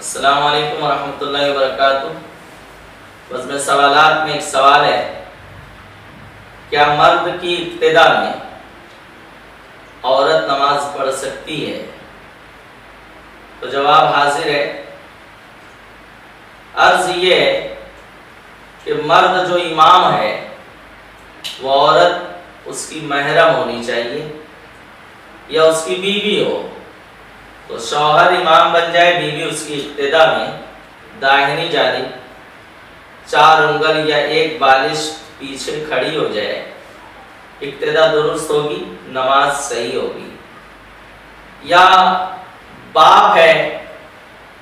السلام علیکم ورحمۃ اللہ وبرکاتہ۔ بس میں سوالات میں ایک سوال ہے۔ کیا مرد کی ابتدا میں عورت نماز پڑھ سکتی ہے؟ تو جواب حاضر ہے۔ عرض یہ ہے کہ مرد جو امام ہے، وہ عورت اس کی محرم ہونی چاہیے یا اس کی بیوی ہو؟ تو شوہر امام بن جائے، بیوی اس کی ابتدا میں داہنی جانب چار انگل یا ایک بالش پیچھے کھڑی ہو جائے، ابتدا درست ہوگی، نماز صحیح ہوگی۔ یا باپ ہے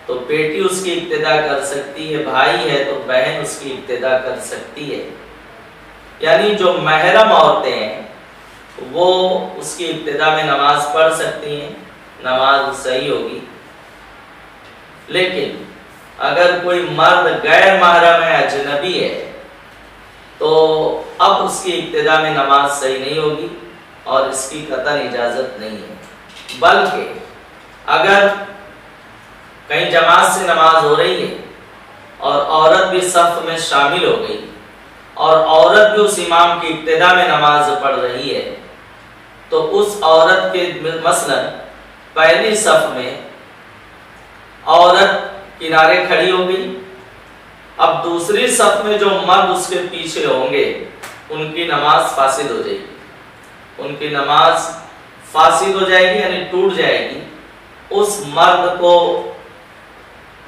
تو بیٹی اس کی ابتدا کر سکتی ہے، بھائی ہے تو بہن اس کی ابتدا کر سکتی ہے۔ یعنی جو محرم عورتیں ہیں، وہ اس کی ابتدا میں نماز پڑھ سکتی ہیں نماز صحیح ہوگی۔ لیکن اگر کوئی مرد غیر محرم ہے، اجنبی ہے، تو اب اس کی ابتدا میں نماز صحیح نہیں ہوگی اور اس کی قطن اجازت نہیں ہے۔ بلکہ اگر کہیں جماعت سے نماز ہو رہی ہے اور عورت بھی صف میں شامل ہو گئی اور عورت بھی اس امام کی ابتدا میں نماز پڑھ رہی ہے، تو اس عورت کے مثلا پہلی صف میں عورت کنارے کھڑی ہو گئی اب دوسری صف میں جو مرد اس کے پیچھے ہوں گے، ان کی نماز فاسد ہو جائے گی۔ ان کی نماز فاسد ہو جائے گی یعنی ٹوٹ جائے گی۔ اس مرد کو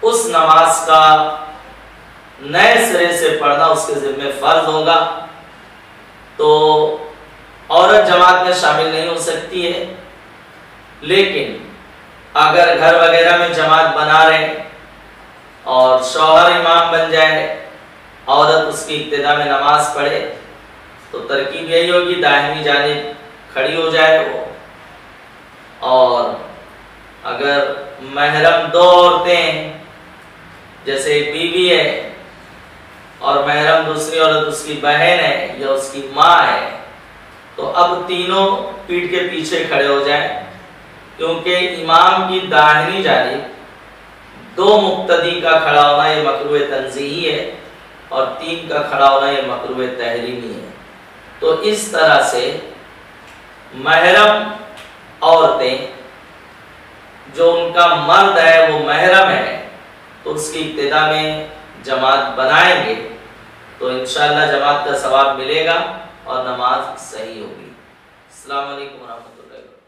اس نماز کا نئے سرے سے پڑھنا اس کے ذمہ فرض ہوگا۔ تو عورت جماعت میں شامل نہیں ہو سکتی ہے۔ لیکن اگر گھر وغیرہ میں جماعت بنا رہے اور شوہر امام بن جائے، عورت اس کی ابتدا میں نماز پڑھے، تو ترکیب یہی ہوگی داہنی جانب کھڑی ہو جائے وہ۔ اور اگر محرم دو عورتیں، جیسے ایک بیوی ہے اور محرم دوسری عورت اس کی بہن ہے یا اس کی ماں ہے، تو اب تینوں پیٹ کے پیچھے کھڑے ہو جائیں۔ کیونکہ امام کی داہنی جانب دو مقتدی کا کھڑا ہونا یہ مکروع تنظیحی ہے اور تین کا کھڑا ہونا یہ مکروع تحریمی ہے۔ تو اس طرح سے محرم عورتیں جو ان کا مرد ہے وہ محرم ہے، تو اس کی ابتدا میں جماعت بنائیں گے۔ تو انشاءاللہ جماعت کا ثواب ملے گا اور نماز صحیح ہوگی۔ السلام علیکم ورحمۃ اللہ